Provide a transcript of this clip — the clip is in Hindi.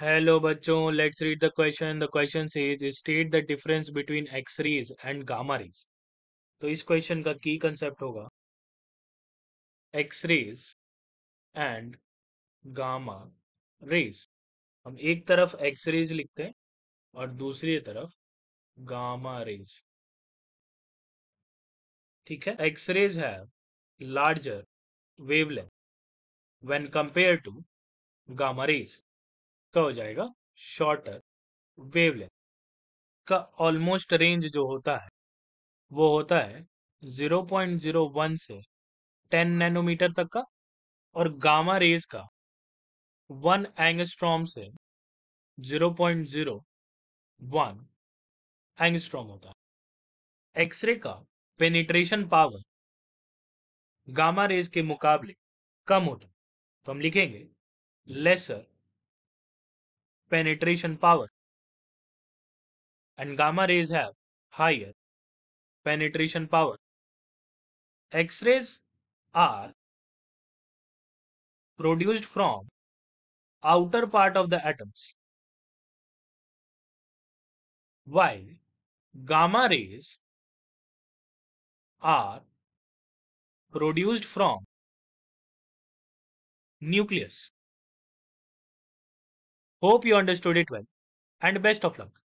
हेलो बच्चों. Let's read the question the question is state the difference between X rays and gamma rays तो इस क्वेश्चन का की कंसेप्ट होगा. X rays and gamma rays हम एक तरफ़ एक्स रेज लिखते हैं और दूसरी तरफ़ गामा रेज ठीक है? एक्स रेज है larger wavelength when compare to gamma rays का हो जाएगा शॉर्टर वेवलेंथ का ऑलमोस्ट रेंज जो होता है, वो होता है 0.01 से 10 नैनोमीटर तक का और गामा रेज का 1 एंगस्ट्रॉम से 0.01 एंगस्ट्रॉम होता है। एक्सरे का पेनिट्रेशन पावर गामा रेज के मुकाबले कम होता है। तो हम लिखेंगे lesser penetration power and gamma rays have higher penetration power. X-rays are produced from outer part of the atoms while gamma rays are produced from nucleus. Hope you understood it well and best of luck.